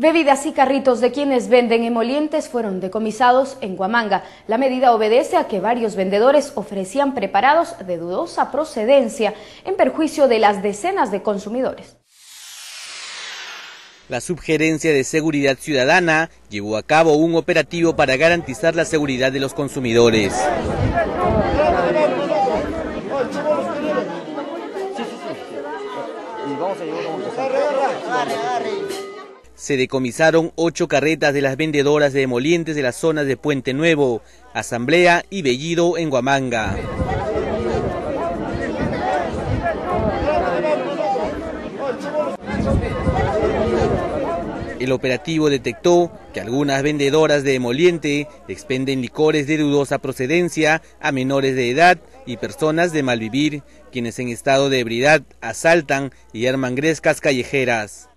Bebidas y carritos de quienes venden emolientes fueron decomisados en Guamanga. La medida obedece a que varios vendedores ofrecían preparados de dudosa procedencia en perjuicio de las decenas de consumidores. La Subgerencia de Seguridad Ciudadana llevó a cabo un operativo para garantizar la seguridad de los consumidores. Se decomisaron ocho carretas de las vendedoras de emolientes de las zonas de Puente Nuevo, Asamblea y Bellido en Guamanga. El operativo detectó que algunas vendedoras de emoliente expenden licores de dudosa procedencia a menores de edad y personas de mal vivir, quienes en estado de ebriedad asaltan y arman grescas callejeras.